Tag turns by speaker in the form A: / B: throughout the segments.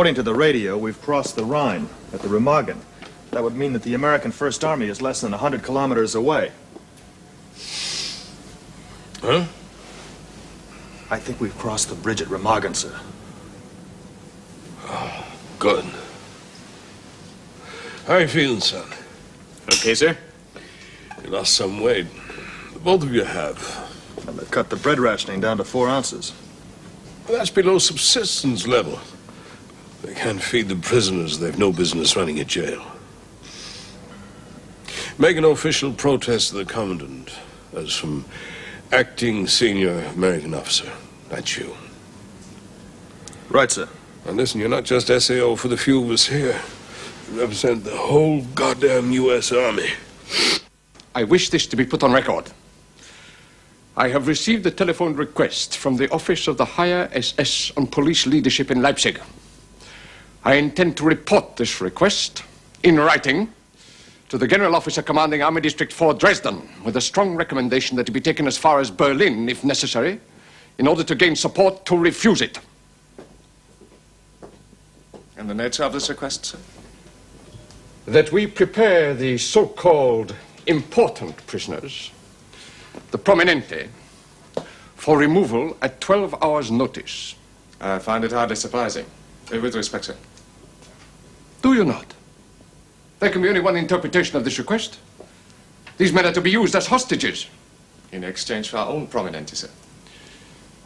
A: According to the radio, we've crossed the Rhine at the Remagen. That would mean that the American First Army is less than 100 kilometers away.
B: Huh?
A: I think we've crossed the bridge at Remagen, sir.
B: Oh, good. How are you feeling, son?
C: Okay, sir.
B: You lost some weight. Both of you have.
A: And they've cut the bread rationing down to four ounces.
B: Well, that's below subsistence level. They can't feed the prisoners. They've no business running a jail. Make an official protest to the commandant. As from acting senior American officer. That's you.
A: Right, sir.
B: And listen, you're not just SAO for the few of us here. You represent the whole goddamn U.S. Army.
D: I wish this to be put on record. I have received a telephone request from the Office of the Higher SS on Police Leadership in Leipzig. I intend to report this request in writing to the General Officer commanding Army District 4 Dresden with a strong recommendation that it be taken as far as Berlin, if necessary, in order to gain support to refuse it.
C: And the nature of this request, sir?
D: That we prepare the so-called important prisoners, the prominente, for removal at 12 hours' notice.
C: I find it hardly surprising. Uh, With respect, sir.
D: Do you not? There can be only one interpretation of this request. These men are to be used as hostages.
C: In exchange for our own prominente, sir.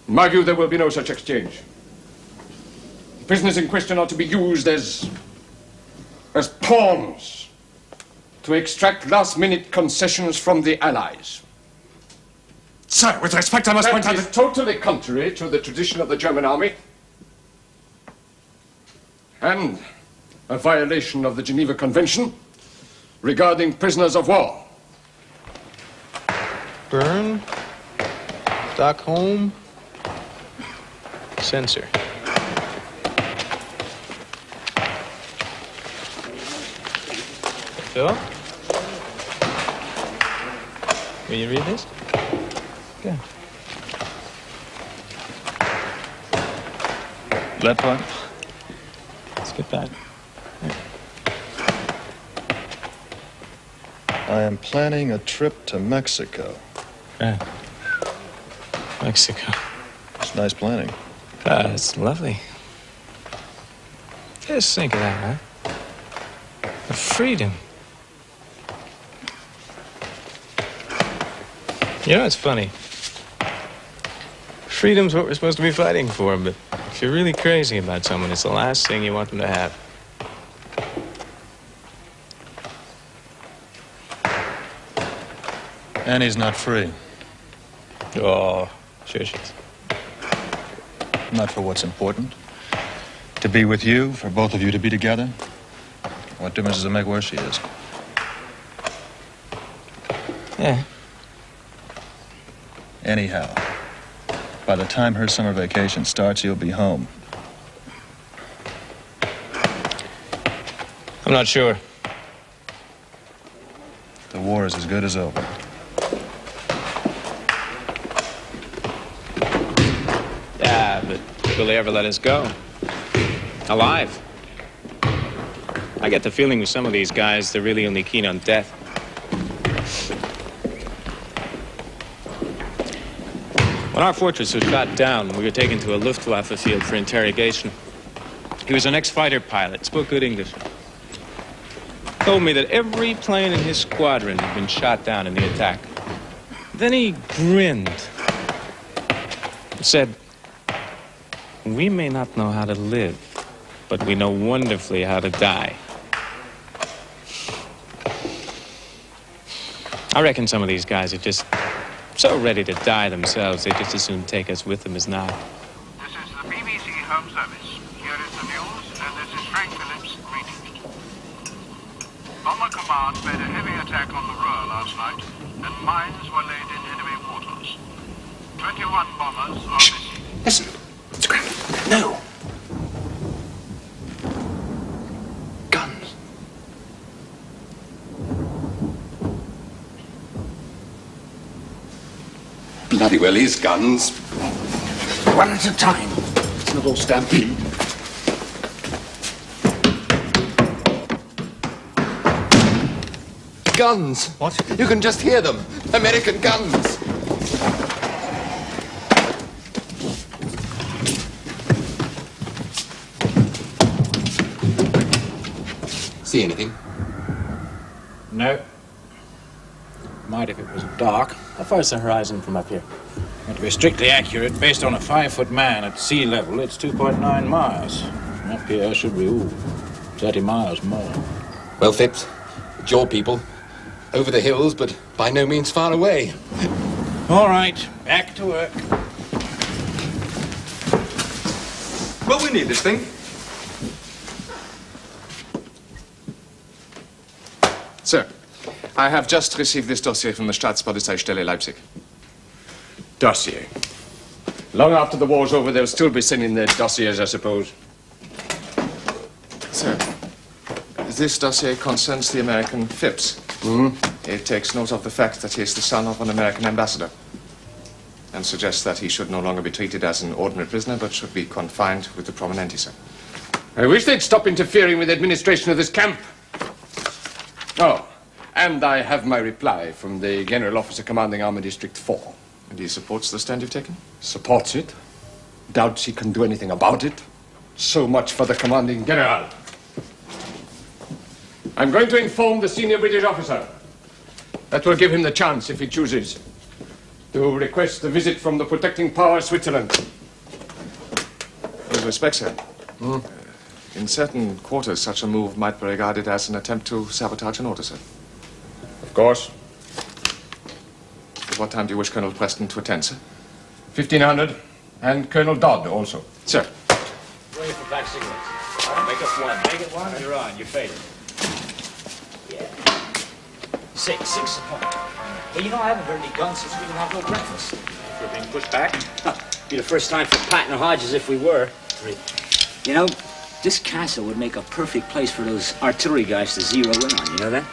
D: In my view, there will be no such exchange. The prisoners in question are to be used as. as pawns to extract last minute concessions from the Allies.
C: Sir, with respect, I must point out
D: is
C: that...
D: totally contrary to the tradition of the German army and a violation of the Geneva Convention regarding prisoners of war.
E: Bern. Stockholm. Censor. Phil? Will you read this? Good.
A: That part?
E: Let's get that.
A: I am planning a trip to Mexico.
E: Right. Mexico.
A: It's nice planning.
E: Uh, it's lovely. Just think of that, huh? The freedom. You know, it's funny. Freedom's what we're supposed to be fighting for, but if you're really crazy about someone, it's the last thing you want them to have.
A: Annie's not free.
E: Oh, sure she is.
A: Not for what's important. To be with you, for both of you to be together. What difference does it make where she is?
E: Yeah.
A: Anyhow, by the time her summer vacation starts, you'll be home.
E: I'm not sure.
A: The war is as good as over.
E: Yeah, but will they ever let us go? Alive? I get the feeling with some of these guys, they're really only keen on death. When our fortress was shot down, we were taken to a Luftwaffe field for interrogation. He was an ex-fighter pilot, spoke good English. Told me that every plane in his squadron had been shot down in the attack. Then he grinned. Said, we may not know how to live, but we know wonderfully how to die. I reckon some of these guys are just so ready to die themselves, they just as soon take us with them as not.
F: This is the BBC Home Service. Here is the news, and this is Frank Phillips reading. it. Bomber Command made a heavy attack on the Ruhr last night, and mines were laid in enemy waters. 21 bombers are missing.
C: Scram. No. Guns. Bloody well he's guns. One at a time. It's not all stampede.
G: Guns.
A: What?
G: You can just hear them. American guns. See anything?
H: No. Might if it was dark. How far is the horizon from up here? And to be strictly accurate, based on a five-foot man at sea level, it's 2.9 miles. From up here should be, ooh, 30 miles more.
G: Well, Phipps, it's your people. Over the hills, but by no means far away.
H: All right, back to work.
G: Well, we need this thing.
D: Sir, I have just received this dossier from the Staatspolizeistelle Leipzig. Dossier. Long after the war's over, they'll still be sending their dossiers, I suppose. Sir, this dossier concerns the American Phipps. Mm. It takes note of the fact that he is the son of an American ambassador and suggests that he should no longer be treated as an ordinary prisoner, but should be confined with the Prominente, sir. I wish they'd stop interfering with the administration of this camp. Oh, and I have my reply from the General Officer commanding Army District 4. And he supports the stand you've taken? Supports it. Doubts he can do anything about it. So much for the commanding general. I'm going to inform the senior British officer. That will give him the chance, if he chooses, to request a visit from the protecting power, Switzerland. With respect, sir. Uh, in certain quarters, such a move might be regarded as an attempt to sabotage an order, sir. Of course. At what time do you wish Colonel Preston to attend, sir? 1500. And Colonel Dodd also. Sir.
H: Ready for black cigarettes. All right, make up one. Make it one. You're on. You're faded. Yeah. Six. Six o'clock. Hey, you know, I haven't heard any guns since we didn't have no breakfast. We're being pushed back.
I: Be the first time for Patton or Hodges if we were. Three. You know, this castle would make a perfect place for those artillery guys to zero in on. You know that?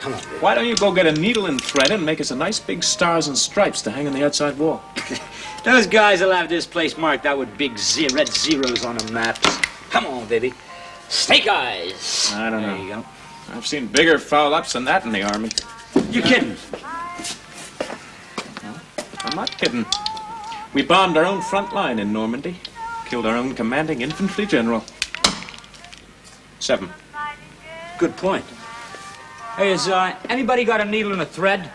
I: Come on.
E: Why don't you go get a needle and thread and make us a nice big stars and stripes to hang on the outside wall?
I: Those guys will have this place marked out with big ze- red zeros on the maps. Come on, baby. Snake eyes.
E: I don't
I: there
E: know.
I: you go.
E: I've seen bigger foul ups than that in the army.
I: You're kidding.
E: I'm not kidding. We bombed our own front line in Normandy, killed our own commanding infantry general. Seven.
I: Good point. Hey, has uh, anybody got a needle and a thread?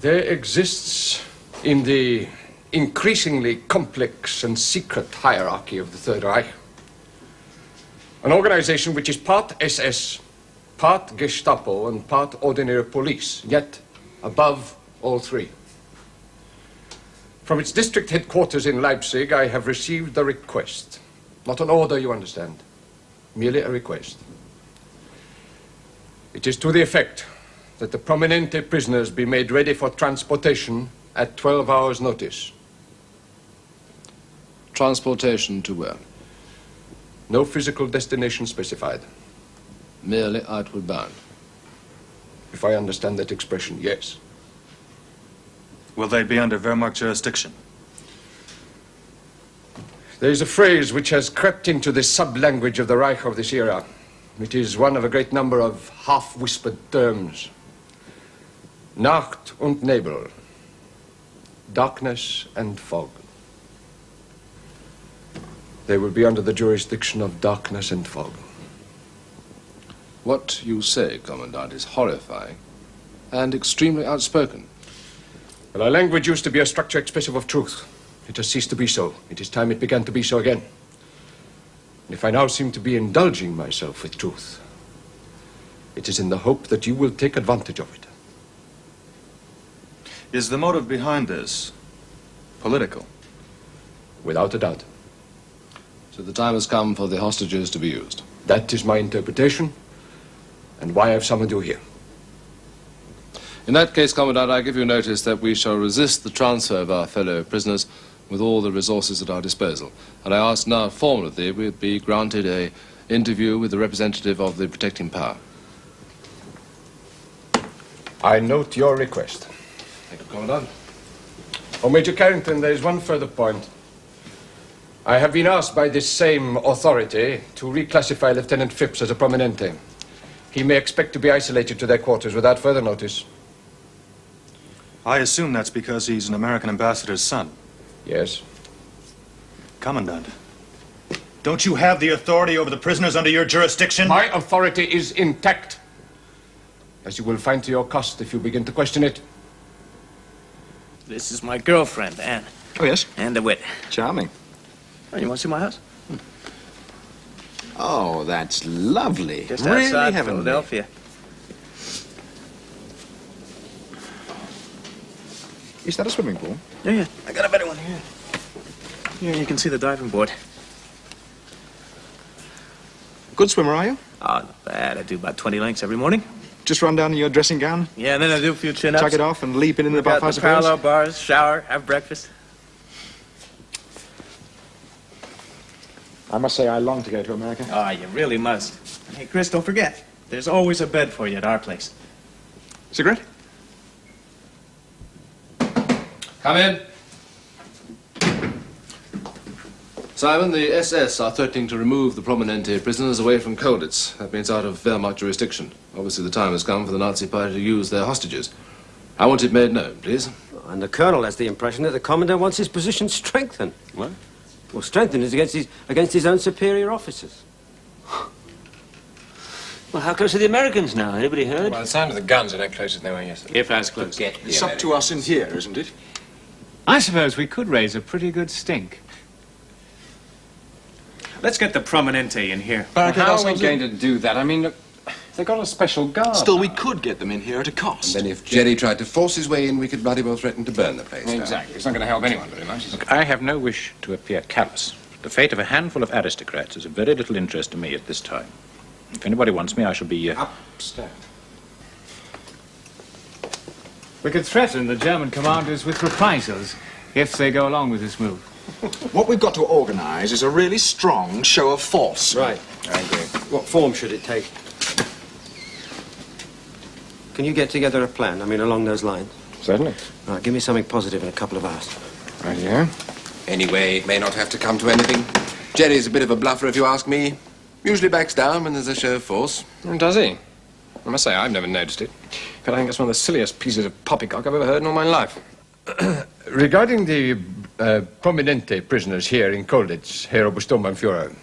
D: There exists in the increasingly complex and secret hierarchy of the Third Reich an organization which is part SS, part Gestapo, and part ordinary police, yet above all three. From its district headquarters in Leipzig, I have received a request. Not an order, you understand, merely a request. It is to the effect that the Prominente prisoners be made ready for transportation at 12 hours' notice.
J: Transportation to where?
D: No physical destination specified.
J: Merely outward bound.
D: If I understand that expression, yes.
A: Will they be under Wehrmacht jurisdiction?
D: There is a phrase which has crept into the sub-language of the Reich of this era. It is one of a great number of half-whispered terms. Nacht und Nebel. Darkness and fog. They will be under the jurisdiction of darkness and fog.
J: What you say, Commandant, is horrifying and extremely outspoken.
D: Well, our language used to be a structure expressive of truth. It has ceased to be so. It is time it began to be so again. And if I now seem to be indulging myself with truth, it is in the hope that you will take advantage of it.
A: Is the motive behind this political?
D: Without a doubt.
J: So the time has come for the hostages to be used.
D: That is my interpretation, and why I've summoned you here.
J: In that case, Commandant, I give you notice that we shall resist the transfer of our fellow prisoners with all the resources at our disposal. And I ask now formally that we be granted a interview with the representative of the protecting power.
D: I note your request.
J: Thank you, Commandant.
D: Oh, Major Carrington, there is one further point. I have been asked by this same authority to reclassify Lieutenant Phipps as a prominente. he may expect to be isolated to their quarters without further notice.
A: I assume that's because he's an American ambassador's son.
D: Yes.
A: Commandant, don't you have the authority over the prisoners under your jurisdiction?
D: My authority is intact. As you will find to your cost if you begin to question it.
K: This is my girlfriend, Anne.
L: Oh, yes?
K: Anne DeWitt.
L: Charming.
K: Oh, you want to see my house?
L: Oh, that's lovely.
K: Just
L: really
K: outside
L: heavenly.
K: Philadelphia.
L: Is that a swimming pool?
K: Yeah, yeah. I got a better one here. Here, you can see the diving board.
L: Good swimmer, are you?
K: Oh, not bad. I do about 20 lengths every morning.
L: Just run down in your dressing gown,
K: Yeah, and then I do a few chin-ups.
L: tuck it off, and leap in in the bathhouse
K: the parallel bars, shower, have breakfast.
L: I must say, I long to go to America.
K: Oh, you really must. Hey, Chris, don't forget. There's always a bed for you at our place.
L: Cigarette?
J: Come in. Simon, the SS are threatening to remove the Prominente prisoners away from Colditz. That means out of Wehrmacht jurisdiction. Obviously, the time has come for the Nazi party to use their hostages. I want it made known, please.
M: And the colonel has the impression that the commandant wants his position strengthened.
J: What?
M: Well, strengthened is against his, against his own superior officers. well, how close are the Americans now? Anybody heard?
G: By the sound of the guns, they're no closer than they were yesterday.
K: If as close.
L: It's up to us in here, isn't it?
H: I suppose we could raise a pretty good stink. Let's get the Prominente in here.
G: Well, how are we going to do that? I mean, look, they got a special guard.
L: Still, we could get them in here at a cost.
G: Then if Jerry tried to force his way in, we could bloody well threaten to burn the place down.
H: Exactly.
G: It's not going to help anyone very much.
H: Look, I have no wish to appear callous. The fate of a handful of aristocrats is of very little interest to me at this time. If anybody wants me, I shall be. Uh...
G: Upstairs.
H: We could threaten the German commanders with reprisals if they go along with this move.
L: What we've got to organize is a really strong show of force.
M: Right.
G: I agree.
M: What form should it take? Can you get together a plan? I mean, along those lines.
G: Certainly.
M: Right, give me something positive in a couple of hours.
G: Right, yeah. Anyway, it may not have to come to anything. Jerry's a bit of a bluffer, if you ask me. Usually backs down when there's a show of force.
C: Does he? I must say, I've never noticed it. But I think it's one of the silliest pieces of poppycock I've ever heard in all my life.
D: Regarding the uh, Prominente prisoners here in Colditz, Herr Obersturmbannführer,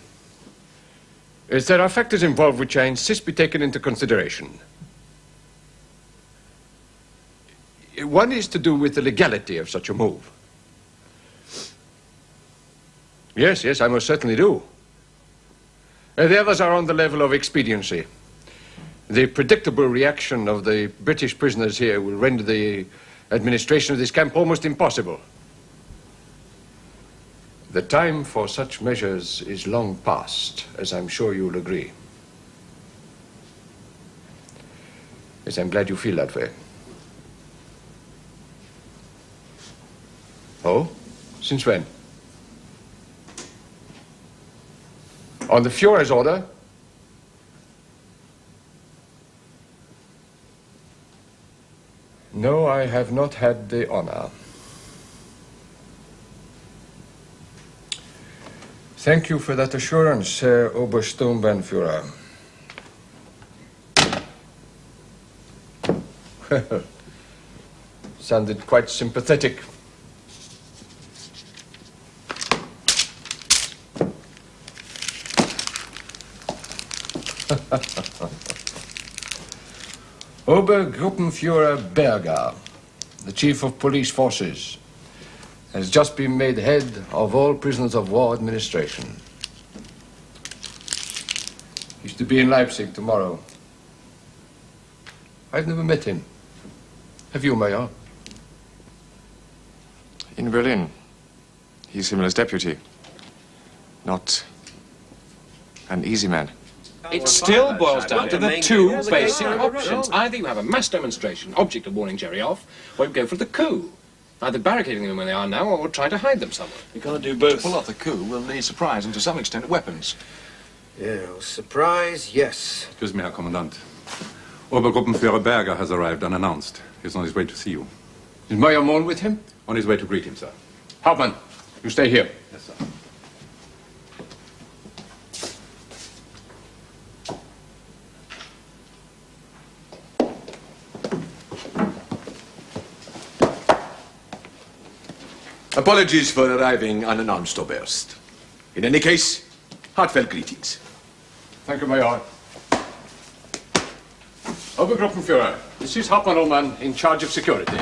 D: is there are factors involved which I insist be taken into consideration. One is to do with the legality of such a move. Yes, yes, I most certainly do. Uh, the others are on the level of expediency. The predictable reaction of the British prisoners here will render the administration of this camp almost impossible. The time for such measures is long past, as I'm sure you'll agree. Yes, I'm glad you feel that way. Oh? Since when? On the Fuhrer's order? No, I have not had the honor. Thank you for that assurance, uh, Herr Obersturmbannführer. Sounded quite sympathetic. Obergruppenführer Berger, the chief of police forces, has just been made head of all prisoners of war administration. He's to be in Leipzig tomorrow. I've never met him. Have you, Mayor?
C: In Berlin. He's Himmler's deputy. Not an easy man.
G: It still boils down to the two basic options. Either you have a mass demonstration, object of warning Jerry off, or you go for the coup. Either barricading them where they are now, or trying to hide them somewhere.
L: You can't do both. To pull off the coup, we'll need surprise and to some extent weapons.
M: Yeah, surprise, yes.
N: Excuse me, Herr Kommandant. Obergruppenführer Berger has arrived unannounced. He's on his way to see you.
D: Is Mayor Mohn with him?
N: On his way to greet him, sir.
D: Hauptmann, you stay here.
N: Yes, sir.
O: Apologies for arriving unannounced, Oberst. In any case, heartfelt greetings.
D: Thank you, Major. Obergruppenführer, this is Hauptmann Ullmann in charge of security.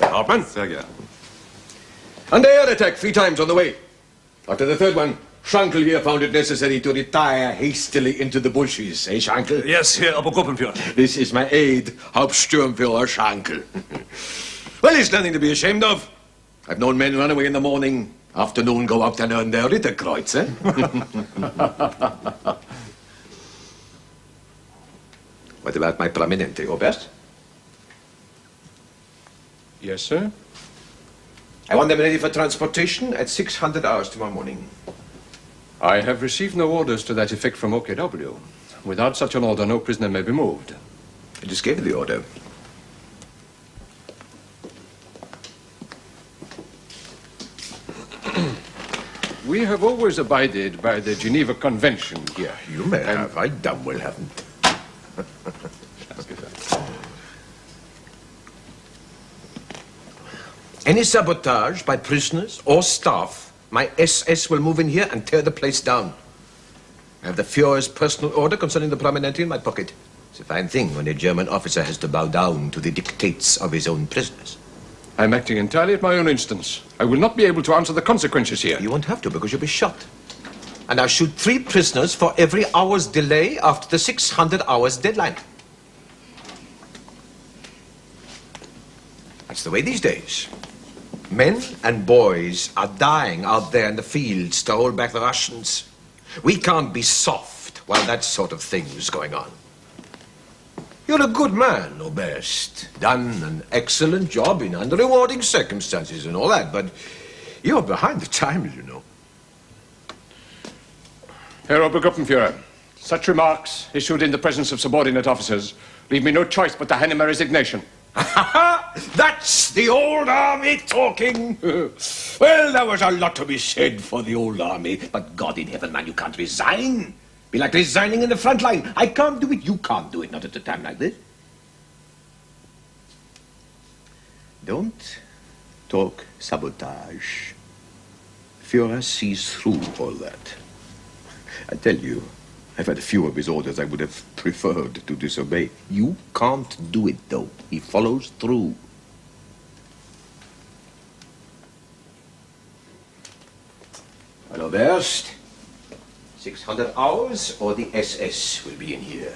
O: Hauptmann?
N: Sehr gern.
O: An air attack three times on the way. After the third one, Schankel here found it necessary to retire hastily into the bushes, eh, Schankel?
P: Yes, Herr Obergruppenführer.
O: This is my aide, Hauptsturmführer Schankel. well, it's nothing to be ashamed of. I've known men run away in the morning, afternoon go out and earn their Ritterkreuz, eh? what about my prominente, Oberst?
D: Yes, sir.
O: I want them ready for transportation at 600 hours tomorrow morning.
D: I have received no orders to that effect from OKW. Without such an order, no prisoner may be moved.
O: I just gave the order.
D: We have always abided by the Geneva Convention here.
O: You may have. I damn well haven't. Any sabotage by prisoners or staff, my SS will move in here and tear the place down. I have the Fuhrer's personal order concerning the Prominente in my pocket. It's a fine thing when a German officer has to bow down to the dictates of his own prisoners.
D: I'm acting entirely at my own instance. I will not be able to answer the consequences here.
O: You won't have to because you'll be shot. And I'll shoot three prisoners for every hour's delay after the 600 hours deadline. That's the way these days. Men and boys are dying out there in the fields to hold back the Russians. We can't be soft while that sort of thing is going on. You're a good man, Oberst. Done an excellent job in unrewarding circumstances and all that, but you're behind the times, you know.
D: Herr Obergruppenführer, such remarks issued in the presence of subordinate officers leave me no choice but to hand him a resignation.
O: That's the old army talking. well, there was a lot to be said for the old army, but God in heaven, man, you can't resign. Be like resigning in the front line. I can't do it, you can't do it, not at a time like this. Don't talk sabotage. Führer sees through all that. I tell you, I've had a few of his orders I would have preferred to disobey. You can't do it, though. He follows through. Hello, Berst. 600 hours, or the SS will be in here.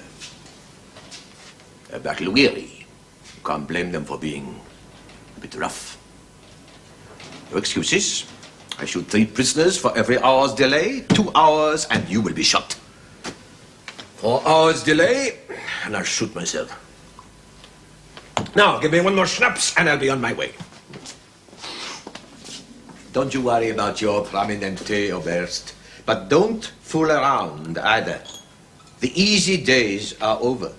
O: A battle weary. You can't blame them for being a bit rough. No excuses. I shoot three prisoners for every hour's delay. Two hours, and you will be shot. Four hours delay, and I'll shoot myself. Now, give me one more schnapps, and I'll be on my way. Don't you worry about your prominente, Oberst. But don't fool around either. The easy days are over.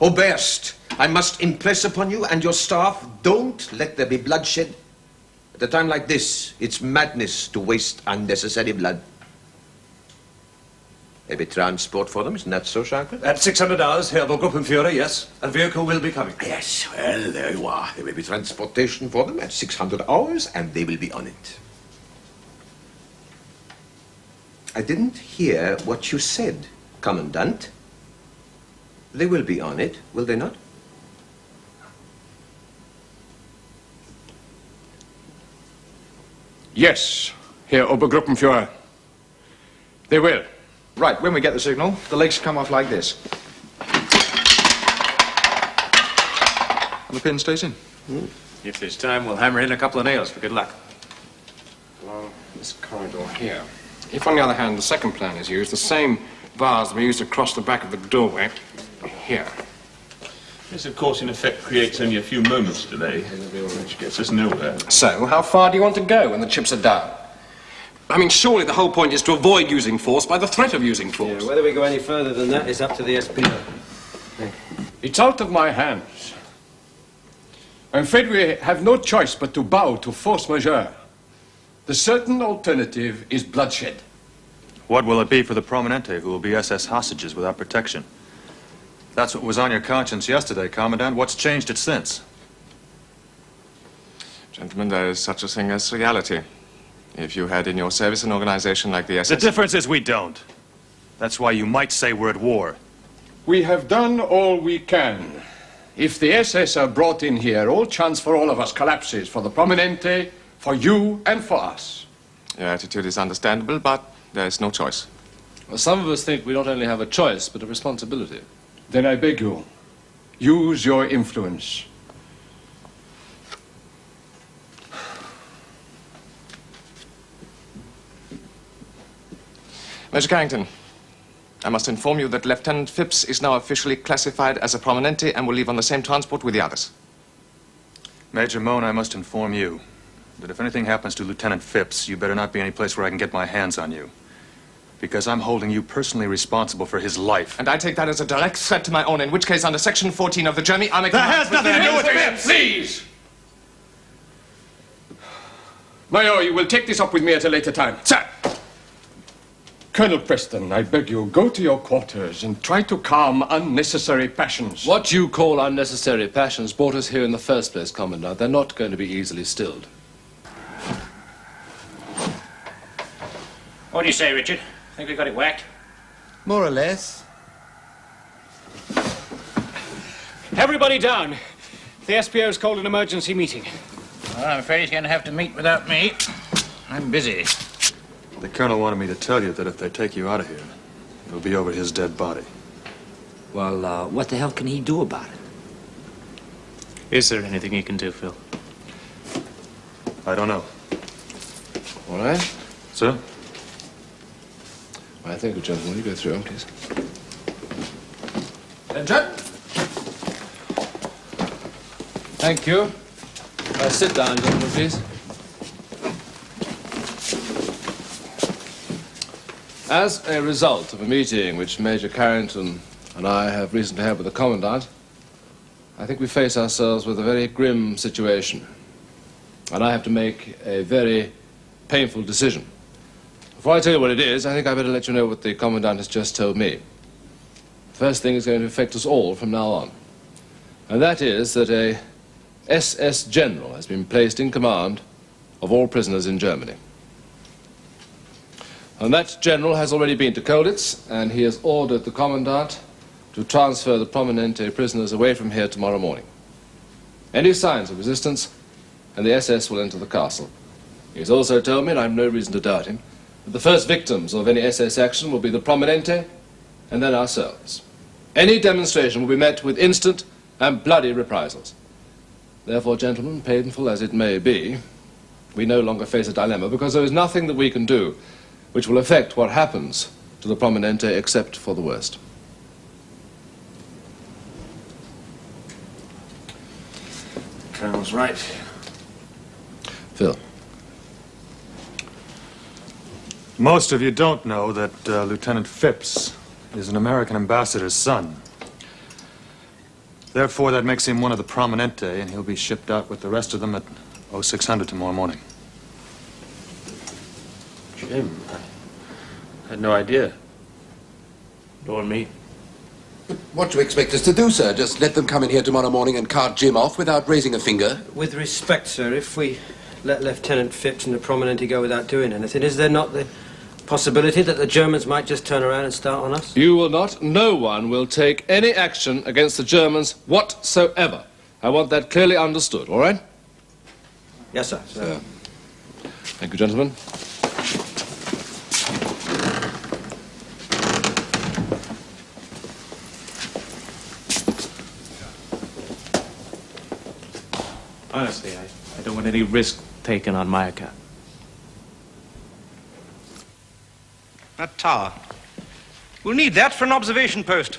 O: Oh, Oberst, I must impress upon you and your staff, don't let there be bloodshed. At a time like this, it's madness to waste unnecessary blood. Maybe transport for them, isn't that so, Schankel?
P: At 600 hours, Herr Obergruppenführer, yes. A vehicle will be coming.
O: Yes, well, there you are. There will be transportation for them at 600 hours, and they will be on it. I didn't hear what you said, Commandant. They will be on it, will they not?
D: Yes, Herr Obergruppenführer. They will.
L: Right, when we get the signal, the legs come off like this. And the pin stays in.
H: If there's time, we'll hammer in a couple of nails for good luck.
G: Along this corridor here. If, on the other hand, the second plan is used, the same bars were used across the back of the doorway here.
Q: This, of course, in effect creates only a few moments delay, which gets us nowhere.
G: So, how far do you want to go when the chips are down? I mean, surely the whole point is to avoid using force by the threat of using force.
M: Whether we go any further than that is up to the SBO.
D: It's out of my hands. I'm afraid we have no choice but to bow to force majeure. The certain alternative is bloodshed.
A: What will it be for the Prominente who will be SS hostages without protection? That's what was on your conscience yesterday, Commandant. What's changed it since?
C: Gentlemen, there is such a thing as reality. If you had in your service an organization like the SS...
A: The difference is we don't. That's why you might say we're at war.
D: We have done all we can. If the SS are brought in here, all chance for all of us collapses for the Prominente, for you, and for us.
C: Your attitude is understandable, but there is no choice.
J: Well, some of us think we not only have a choice, but a responsibility.
D: Then I beg you, use your influence.
C: Major Carrington, I must inform you that Lieutenant Phipps is now officially classified as a prominente and will leave on the same transport with the others.
A: Major Mohn, I must inform you that if anything happens to Lieutenant Phipps, you better not be any place where I can get my hands on you. Because I'm holding you personally responsible for his life.
C: And I take that as a direct threat to my own, in which case, under Section 14 of the German Army...
D: That has nothing to do with
C: Phipps!
D: Please! Major, you will take this up with me at a later time. Sir! Colonel Preston, I beg you, go to your quarters and try to calm unnecessary passions.
J: What you call unnecessary passions brought us here in the first place, Commandant. They're not going to be easily stilled.
H: What do you say, Richard? Think we got it whacked?
R: More or less.
H: Everybody down. The SBO's called an emergency meeting. Well, I'm afraid he's going to have to meet without me. I'm busy.
A: The colonel wanted me to tell you that if they take you out of here, it'll be over his dead body.
I: Well, uh, what the hell can he do about it?
E: Is there anything he can do, Phil?
A: I don't know.
J: All right.
A: Sir?
J: I thank you, gentlemen. You go through, please.
D: Attention!
J: Thank you. Uh, sit down, gentlemen, please. As a result of a meeting which Major Carrington and I have recently had with the Commandant, I think we face ourselves with a very grim situation. And I have to make a very painful decision. Before I tell you what it is, I think I better let you know what the Commandant has just told me. The first thing is going to affect us all from now on. And that is that a SS General has been placed in command of all prisoners in Germany. And that general has already been to Colditz, and he has ordered the commandant to transfer the Prominente prisoners away from here tomorrow morning. Any signs of resistance, and the SS will enter the castle. He has also told me, and I have no reason to doubt him, that the first victims of any SS action will be the Prominente, and then ourselves. Any demonstration will be met with instant and bloody reprisals. Therefore, gentlemen, painful as it may be, we no longer face a dilemma because there is nothing that we can do which will affect what happens to the Prominente except for the worst.
H: Colonel's right.
J: Phil.
A: Most of you don't know that uh, Lieutenant Phipps is an American ambassador's son. Therefore, that makes him one of the Prominente, and he'll be shipped out with the rest of them at 0600 tomorrow morning.
E: Jim, I had no idea. Nor me.
S: What do you expect us to do, sir? Just let them come in here tomorrow morning and cart Jim off without raising a finger?
M: With respect, sir, if we let Lieutenant Phipps and the Prominente go without doing anything, is there not the possibility that the Germans might just turn around and start on us?
J: You will not. No one will take any action against the Germans whatsoever. I want that clearly understood, all right?
M: Yes, sir. sir.
J: Thank you, gentlemen.
E: Honestly, I, I don't want any risk taken on my account.
T: That tower. We'll need that for an observation post.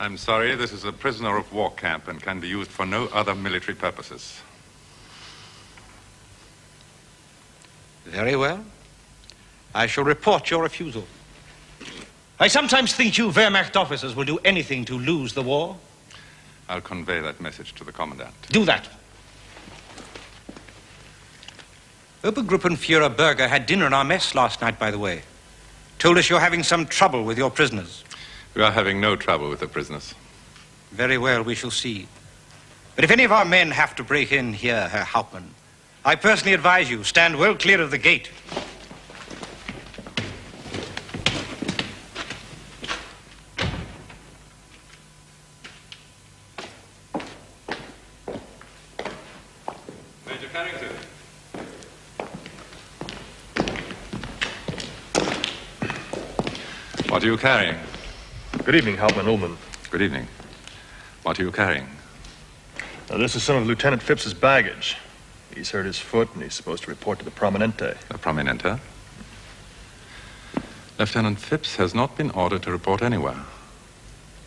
N: I'm sorry, this is a prisoner of war camp and can be used for no other military purposes.
T: Very well. I shall report your refusal. I sometimes think you Wehrmacht officers will do anything to lose the war.
N: I'll convey that message to the Commandant.
T: Do that. Obergruppenführer Berger had dinner in our mess last night, by the way. Told us you're having some trouble with your prisoners.
N: We are having no trouble with the prisoners.
T: Very well, we shall see. But if any of our men have to break in here, Herr Hauptmann, I personally advise you, stand well clear of the gate.
N: Are you carrying?
A: Good evening, Hauptmann Ullman.
N: Good evening. What are you carrying?
A: Now, this is some of Lieutenant Phipps's baggage. He's hurt his foot, and he's supposed to report to the Prominente.
N: The Prominente? Lieutenant Phipps has not been ordered to report anywhere.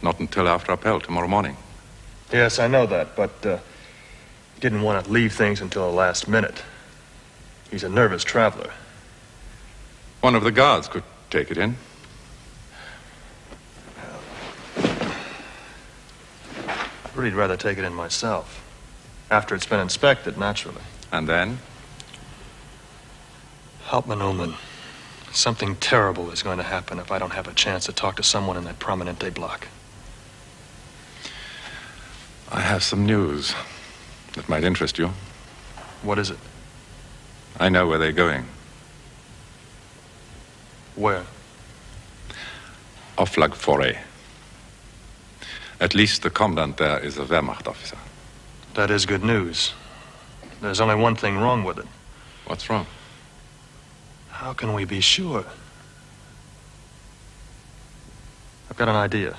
N: Not until after appel tomorrow morning.
A: Yes, I know that, but uh, he didn't want to leave things until the last minute. He's a nervous traveler.
N: One of the guards could take it in.
A: Really rather take it in myself. After it's been inspected, naturally.
N: And then?
A: Hauptmann Ullman, something terrible is going to happen if I don't have a chance to talk to someone in that Prominente block.
N: I have some news that might interest you.
A: What is it?
N: I know where they're going.
A: Where?
N: Oflag 4A. At least the commandant there is a Wehrmacht officer.
A: That is good news. There's only one thing wrong with it.
N: What's wrong?
A: How can we be sure? I've got an idea.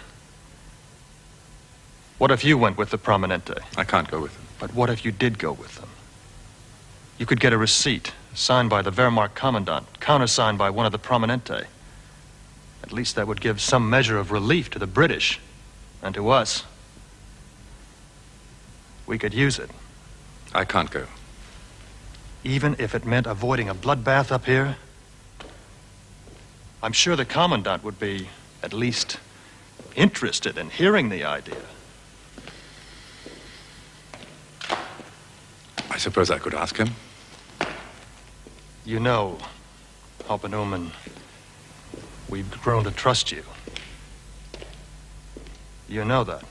A: What if you went with the Prominente?
N: I can't go with them.
A: But what if you did go with them? You could get a receipt signed by the Wehrmacht commandant, countersigned by one of the Prominente. At least that would give some measure of relief to the British and to us. We could use it.
N: I can't go.
A: Even if it meant avoiding a bloodbath up here? I'm sure the Commandant would be at least interested in hearing the idea.
N: I suppose I could ask him.
A: You know, Hauptmann Ullman, we've grown to trust you. You know that.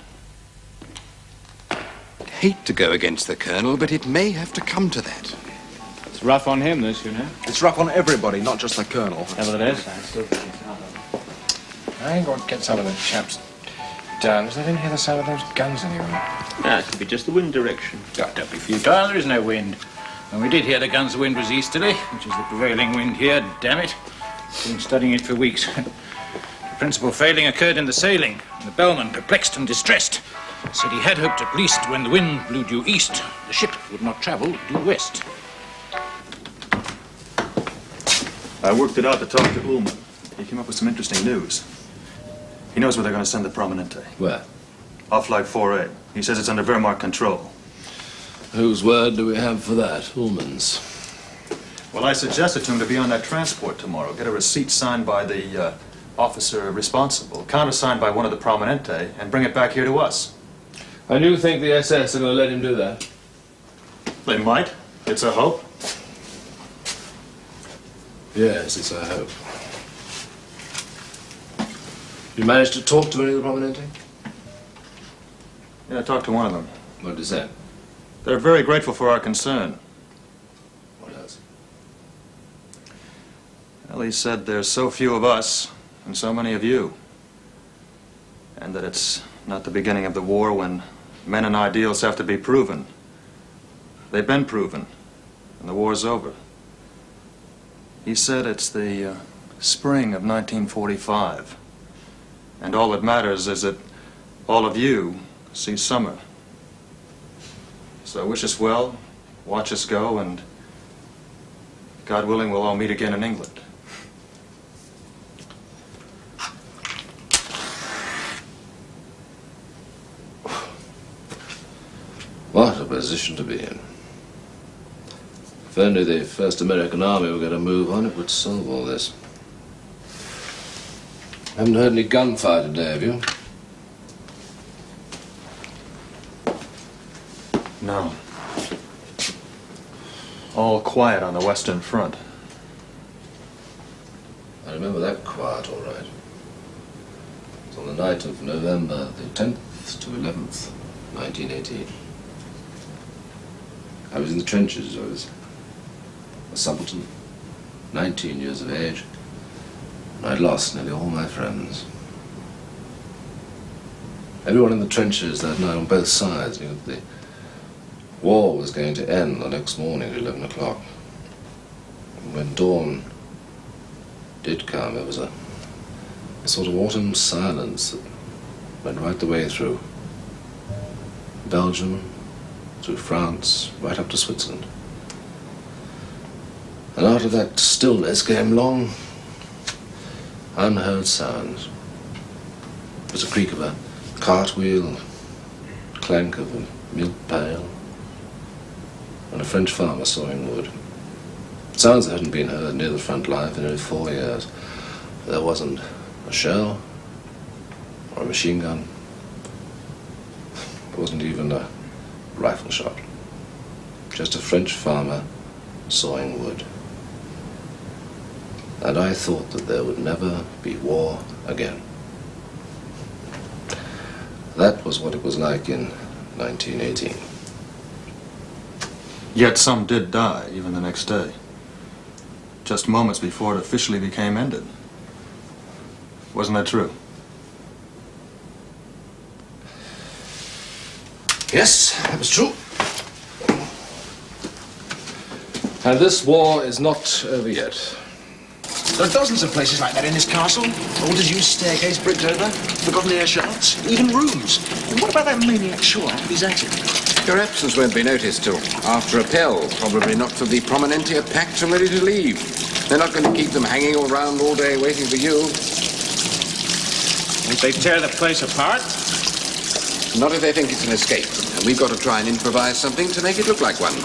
U: Hate to go against the Colonel, but it may have to come to that.
H: It's rough on him, this, you know.
U: It's rough on everybody, not just the Colonel.
H: Never it is. I ain't going to get some of the chaps down. Is there any hear the sound of those guns anywhere?
Q: Ah, it could be just the wind direction.
H: God, don't be futile. There is no wind. And we did hear the guns, the wind was easterly, which is the prevailing wind here, damn it. Been studying it for weeks. the principal failing occurred in the sailing. And the bellman, perplexed and distressed, said he had hoped at least when the wind blew due east, the ship would not travel due west.
A: I worked it out to talk to Ullman. He came up with some interesting news. He knows where they're going to send the Prominente.
J: Where?
A: Oflag 4A. He says it's under Wehrmacht control.
J: Whose word do we have for that? Ullman's.
A: Well, I suggested to him to be on that transport tomorrow. Get a receipt signed by the uh, officer responsible, countersigned by one of the Prominente, and bring it back here to us.
J: And you think the SS are going to let him do that?
A: They might. It's a hope.
J: Yes, it's a hope. You managed to talk to any of the Prominente?
A: Yeah, I talked to one of them.
J: What did he say?
A: They're very grateful for our concern.
J: What else?
A: Well, he said there's so few of us and so many of you. And that it's not the beginning of the war when men and ideals have to be proven. They've been proven, and the war's over. He said it's the uh, spring of 1945. And all that matters is that all of you see summer. So wish us well, watch us go, and God willing, we'll all meet again in England.
J: Position to be in. If only the first American army were going to move on, it would solve all this. Haven't heard any gunfire today, have you?
A: No. All quiet on the Western Front.
J: I remember that quiet, all right. It was on the night of November the 10th to 11th, 1918. I was in the trenches. I was a subaltern, 19 years of age, and I'd lost nearly all my friends. Everyone in the trenches that night on both sides knew that the war was going to end the next morning at 11 o'clock. When dawn did come, it was a, a sort of autumn silence that went right the way through Belgium, through France, right up to Switzerland. And out of that stillness came long, unheard sounds. It was a creak of a cartwheel, clank of a milk pail, and a French farmer sawing wood. Sounds that hadn't been heard near the front line for nearly four years. There wasn't a shell or a machine gun. There wasn't even a rifle shot. Just a French farmer sawing wood. And I thought that there would never be war again. That was what it was like in 1918.
A: Yet some did die, even the next day. Just moments before it officially became ended. Wasn't that true?
J: Yes, that was true. And this war is not over yet.
L: There are dozens of places like that in this castle. All disused staircase bricked over, forgotten air shafts, even rooms. And what about that maniac Shaw out of his attic?
U: Your absence won't be noticed till after a appel. Probably not till the Prominente are packed and ready to leave. They're not going to keep them hanging around all day waiting for you.
H: Won't they tear the place apart?
U: Not if they think it's an escape. And we've got to try and improvise something to make it look like one.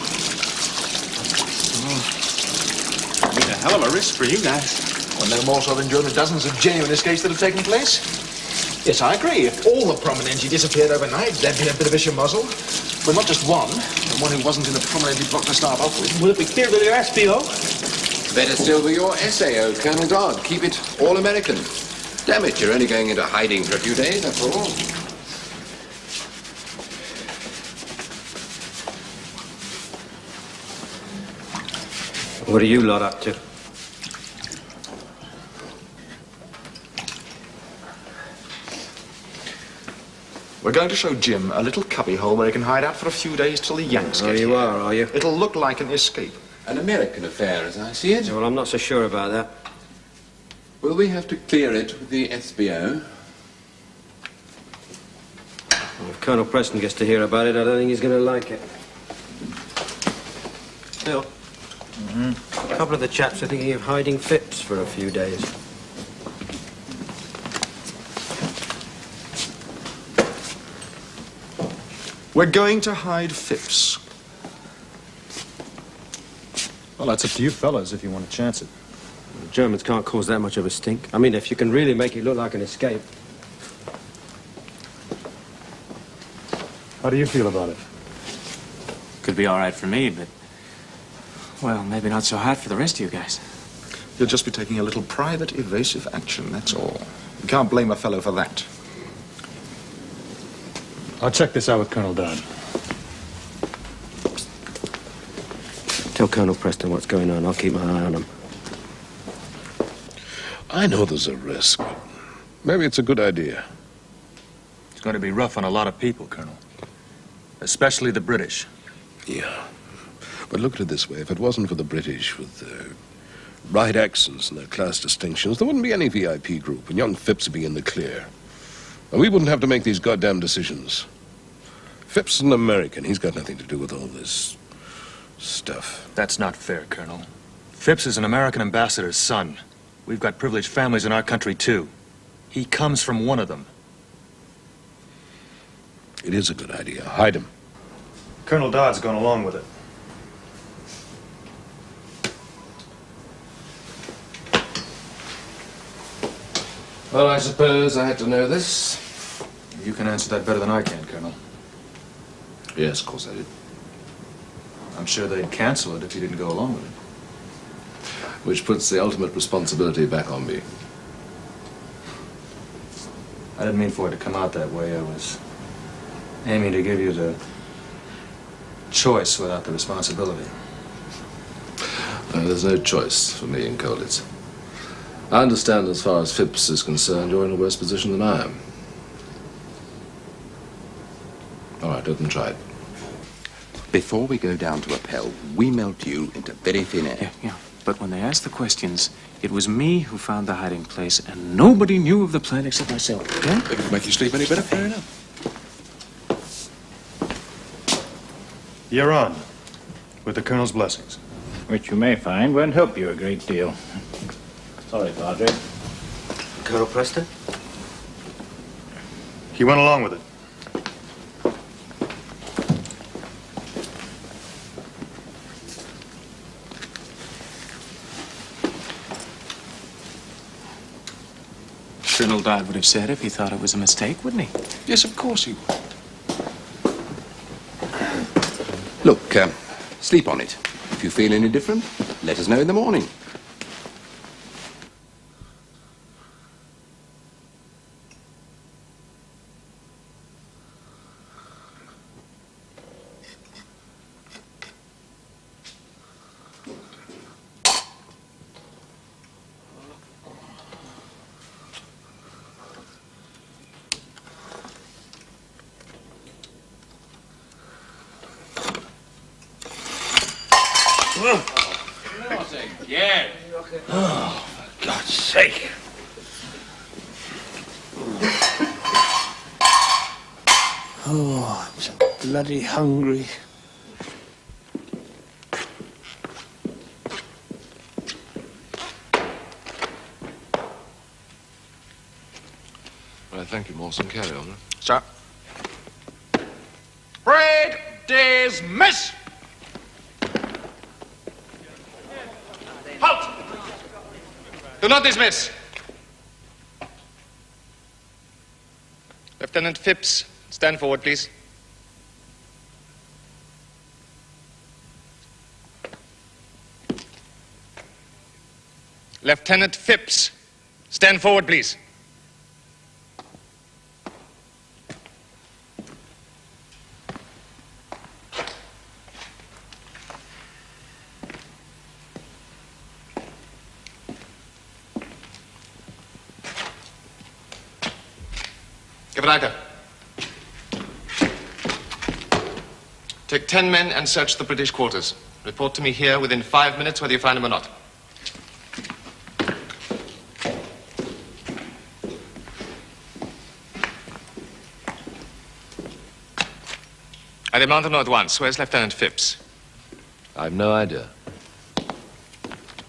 L: Be a hell of a risk for you guys. Well, no more so than during the dozens of genuine escapes that have taken place. Yes, I agree. If all the Prominente disappeared overnight, there'd be a bit of a shamuzzle. But not just one, and one who wasn't in the Prominente block to start off with.
M: Will it be clear to your SBO?
U: Better still be your SAO, Colonel Dodd. Keep it all American. Damn it, you're only going into hiding for a few days, after all.
M: What are you lot up to?
L: We're going to show Jim a little cubbyhole where he can hide out for a few days till the Yanks
M: Oh,
L: get
M: you
L: here.
M: are, are you?
L: It'll look like an escape.
U: An American affair, as I see it.
M: Well, I'm not so sure about that.
U: Will we have to clear it with the SBO?
M: Well, if Colonel Preston gets to hear about it, I don't think he's going to like it. Bill, a couple of the chaps are thinking of hiding Phipps for a few days.
L: We're going to hide Phipps.
A: Well, that's up to you fellas if you want to chance it.
M: The Germans can't cause that much of a stink. I mean, if you can really make it look like an escape.
A: How do you feel about it?
K: Could be all right for me, but. Well, maybe not so hot for the rest of you guys.
L: You'll just be taking a little private evasive action, that's all. You can't blame a fellow for that.
A: I'll check this out with Colonel Dodd.
M: Tell Colonel Preston what's going on. I'll keep my eye on him.
B: I know there's a risk, but maybe it's a good idea.
A: It's going to be rough on a lot of people, Colonel. Especially the British.
B: Yeah. But look at it this way. If it wasn't for the British with their right accents and their class distinctions, there wouldn't be any VIP group, and young Phipps would be in the clear. And we wouldn't have to make these goddamn decisions. Phipps is an American. He's got nothing to do with all this stuff.
A: That's not fair, Colonel. Phipps is an American ambassador's son. We've got privileged families in our country, too. He comes from one of them.
B: It is a good idea. Hide him.
A: Colonel Dodd's gone along with it.
J: Well, I suppose I had to know this.
A: You can answer that better than I can, Colonel.
J: Yes, of course I did.
A: I'm sure they'd cancel it if you didn't go along with it.
J: Which puts the ultimate responsibility back on me.
A: I didn't mean for it to come out that way. I was aiming to give you the choice without the responsibility.
B: Uh,
J: No, there's no choice for me in Colditz. I understand as far as Phipps is concerned, you're in a worse position than I am. All right, let them try it.
U: Before we go down to Appel, we melt you into very thin air.
K: Yeah, yeah. But when they asked the questions, it was me who found the hiding place, and nobody knew of the plan except myself, okay?
U: If it make you sleep any better, fair enough.
A: You're on, with the Colonel's blessings.
H: Which you may find won't help you a great deal. Sorry, Padre.
M: Colonel Preston?
A: He went along with it.
K: Colonel Dodd would have said if he thought it was a mistake, wouldn't he?
U: Yes, of course he would. Look, uh, sleep on it. If you feel any different, let us know in the morning.
H: Yeah.
R: Oh, for God's sake. Oh, I'm so bloody hungry.
J: Well, thank you, Mawson. Carry on.
C: Sir. Raid dismiss! Halt! Do not dismiss. Lieutenant Phipps, stand forward, please. Lieutenant Phipps, stand forward, please. Gefreiter. Take ten men and search the British quarters. Report to me here within five minutes whether you find them or not. I demand to know at once. Where's Lieutenant Phipps?
J: I've no idea.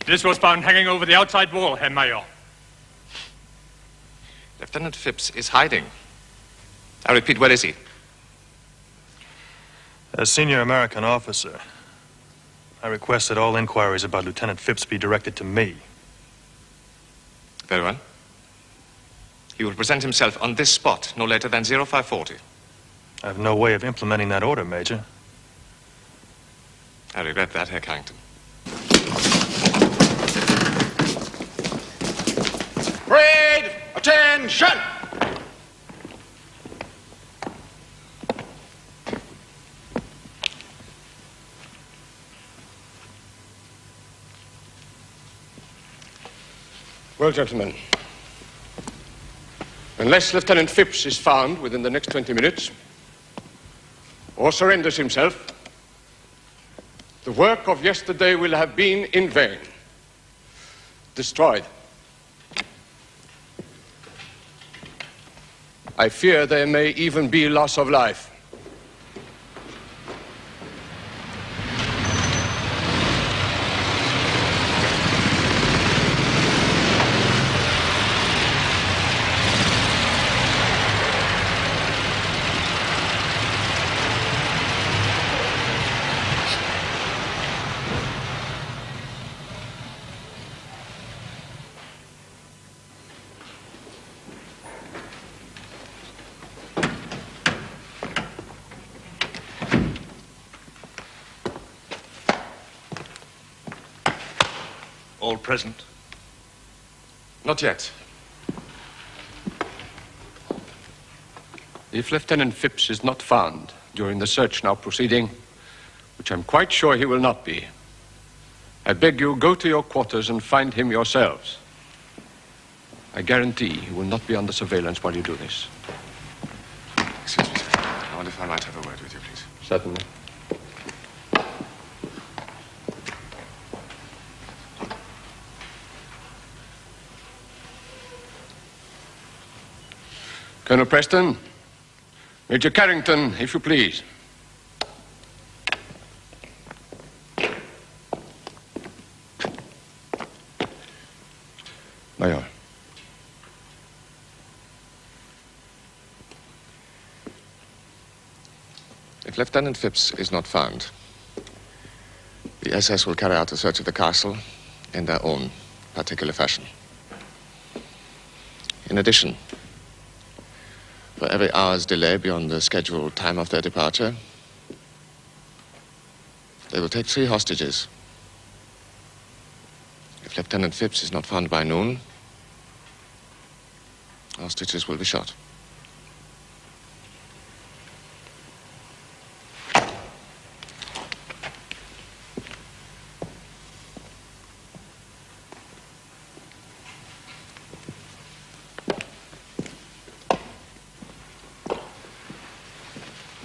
V: This was found hanging over the outside wall, Herr Major.
C: Lieutenant Phipps is hiding. I repeat, where is he?
A: As senior American officer, I request that all inquiries about Lieutenant Phipps be directed to me.
C: Very well. He will present himself on this spot no later than 0540.
A: I have no way of implementing that order, Major.
C: I regret that, Herr Carrington.
L: Raid! Attention!
D: Well, gentlemen, unless Lieutenant Phipps is found within the next 20 minutes, or surrenders himself, the work of yesterday will have been in vain. Destroyed. I fear there may even be loss of life.
V: Present.
C: Not yet.
D: If Lieutenant Phipps is not found during the search now proceeding, which I'm quite sure he will not be, I beg you, go to your quarters and find him yourselves. I guarantee he will not be under surveillance while you do this.
C: Excuse me, sir. I wonder if I might have a word with you, please.
D: Certainly. Colonel Preston, Major Carrington, if you please. Major.
C: If Lieutenant Phipps is not found, the SS will carry out a search of the castle in their own particular fashion. In addition, for every hour's delay beyond the scheduled time of their departure, they will take three hostages. If Lieutenant Phipps is not found by noon, hostages will be shot.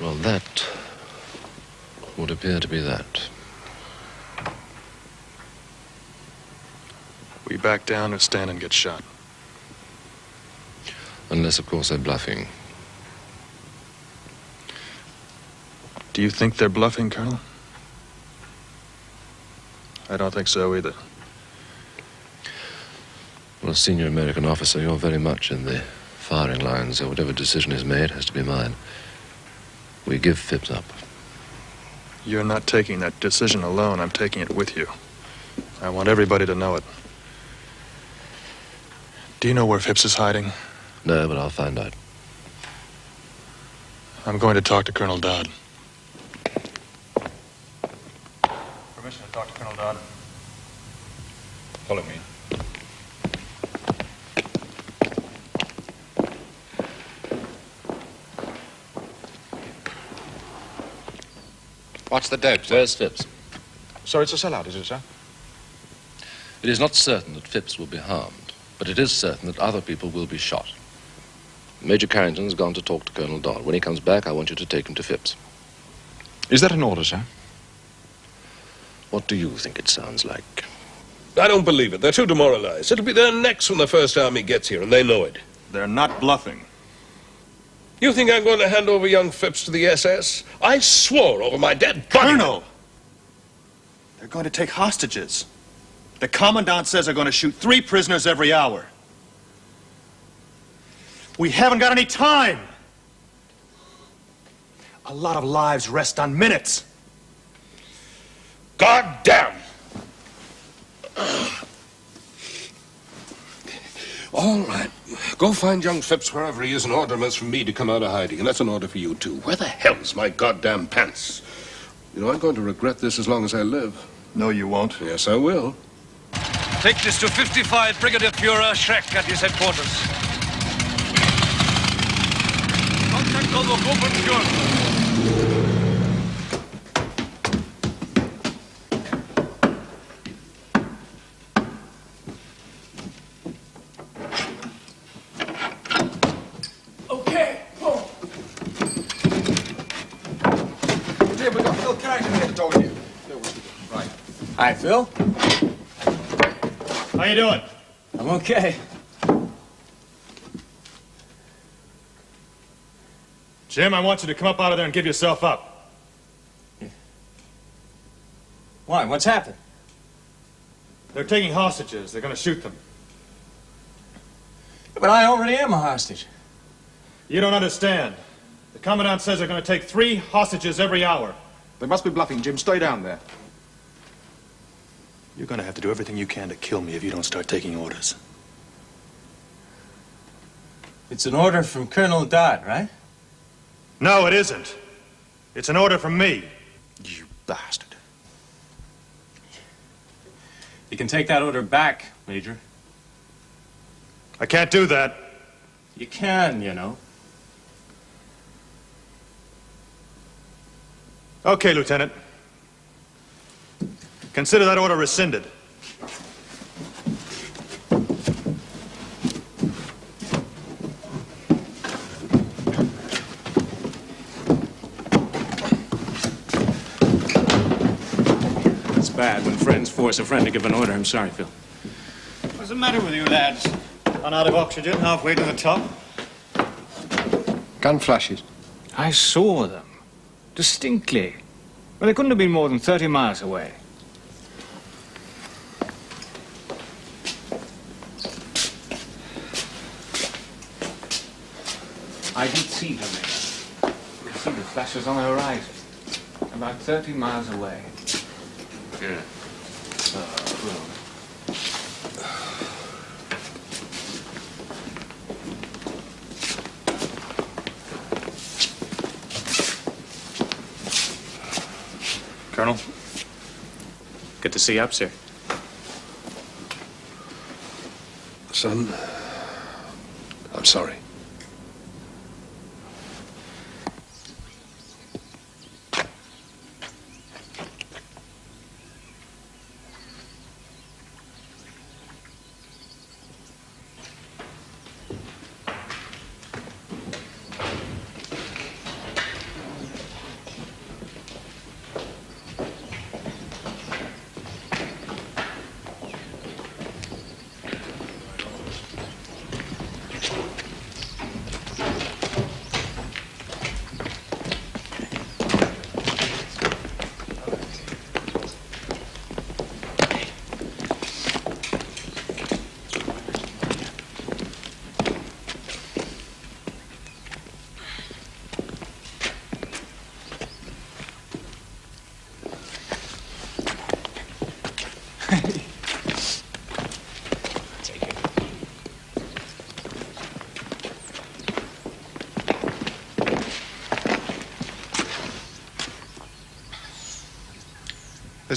J: Well, that would appear to be that.
A: We back down or stand and get shot.
J: Unless, of course, they're bluffing.
A: Do you think they're bluffing, Colonel? I don't think so either.
J: Well, senior American officer, you're very much in the firing line, so whatever decision is made has to be mine. We give Phipps up.
A: You're not taking that decision alone. I'm taking it with you. I want everybody to know it. Do you know where Phipps is hiding?
J: No, but I'll find out.
A: I'm going to talk to Colonel Dodd.
V: Permission to talk to Colonel Dodd.
N: Follow me.
C: What's the dope, sir?
J: Where's Phipps?
C: So it's a sellout, is it, sir?
J: It is not certain that Phipps will be harmed, but it is certain that other people will be shot. Major Carrington's gone to talk to Colonel Dodd. When he comes back, I want you to take him to Phipps.
C: Is that an order, sir?
J: What do you think it sounds like?
B: I don't believe it. They're too demoralized. It'll be their necks when the First Army gets here, and they know it.
A: They're not bluffing.
B: You think I'm going to hand over young Phipps to the SS? I swore over my dead body.
A: Colonel! They're going to take hostages. The Commandant says they're going to shoot three prisoners every hour. We haven't got any time. A lot of lives rest on minutes.
B: God damn! All right. Go find young Phipps wherever he is and order him as from me to come out of hiding. And that's an order for you, too. Where the hell's my goddamn pants? You know, I'm going to regret this as long as I live.
A: No, you won't.
B: Yes, I will.
W: Take this to SS Brigadeführer Schreck at his headquarters. Contact Obergruppenführer.
L: Okay.
U: Here, we got Phil Carrington here to talk to you. Right.
M: Hi, Phil.
A: How you doing?
M: I'm okay.
A: Jim, I want you to come up out of there and give yourself up.
M: Why? What's happened?
A: They're taking hostages. They're going to shoot them.
M: But I already am a hostage.
A: You don't understand. The Commandant says they're going to take three hostages every hour.
L: They must be bluffing, Jim. Stay down there.
A: You're going to have to do everything you can to kill me if you don't start taking orders.
M: It's an order from Colonel Dodd, right?
A: No, it isn't. It's an order from me.
L: You bastard.
M: You can take that order back, Major.
A: I can't do that.
M: You can, you know.
A: Okay, Lieutenant. Consider that order rescinded.
X: It's bad when friends force a friend to give an order. I'm sorry, Phil.
E: What's the matter with you lads? Run out of oxygen halfway to the top?
D: Gun flashes.
E: I saw them. Distinctly. But they couldn't have been more than 30 miles away. I did see them, Mayor. I could see the flashes on the horizon. About 30 miles away.
X: Yeah.
A: Uh, Colonel?
X: Good to see you up, sir.
B: Son, I'm sorry.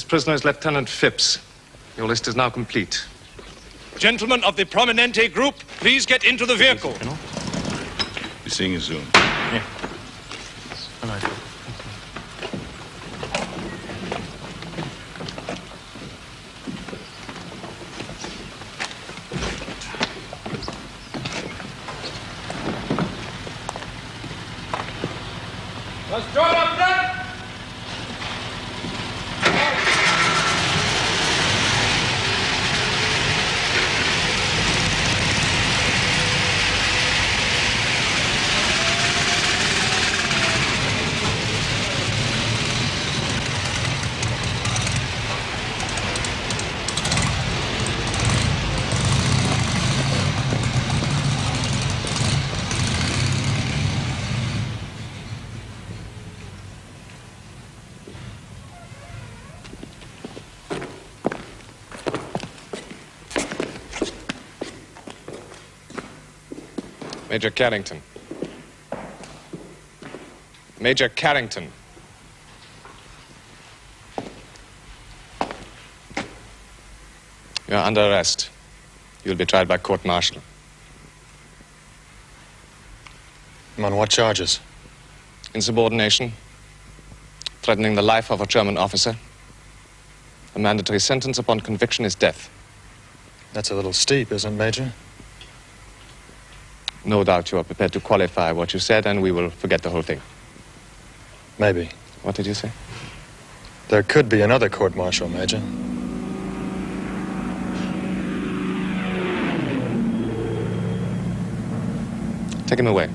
C: Prisoner is Lieutenant Phipps. Your list is now complete.
Y: Gentlemen of the Prominente group, please get into the vehicle.
H: Be seeing you soon.
C: Major Carrington. Major Carrington. You're under arrest. You'll be tried by court martial.
A: On what charges?
C: Insubordination, threatening the life of a German officer. A mandatory sentence upon conviction is death.
A: That's a little steep, isn't it, Major?
C: No doubt you are prepared to qualify what you said, and we will forget the whole thing.
A: Maybe.
C: What did you say?
A: There could be another court martial, Major.
C: Take him away.